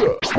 Yeah.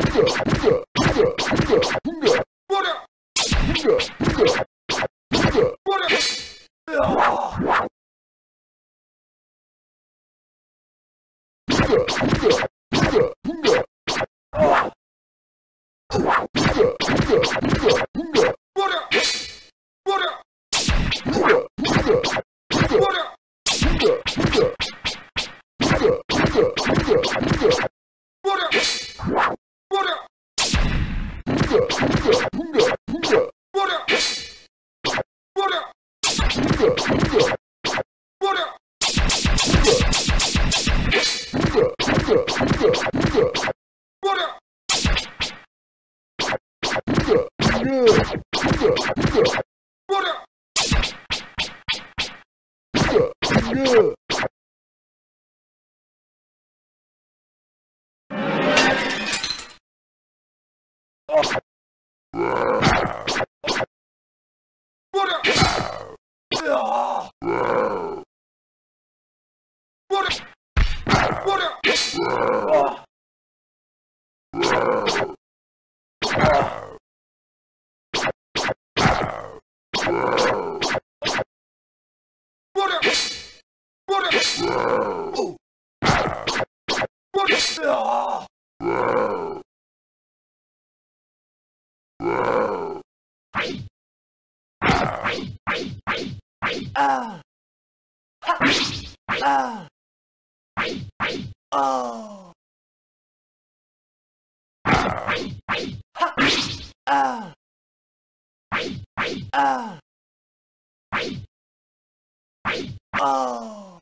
good. Ah! Oh! Ah! Ah! Oh!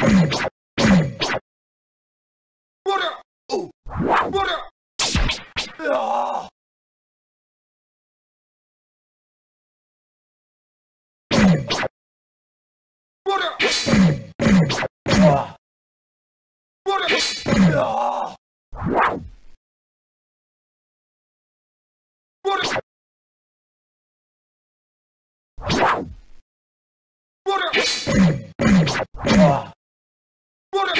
What up? Oh. What up? Water! What up? Ah. What up? Ah. What up? What up? Ah.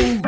Oh.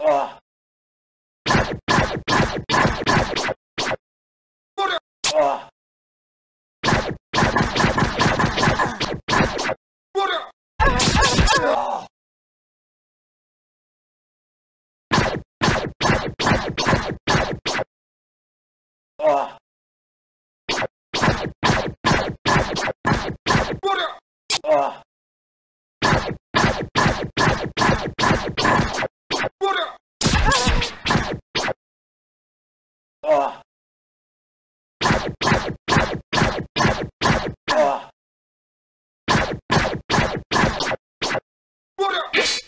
Ah. Ah. Ah. Ah.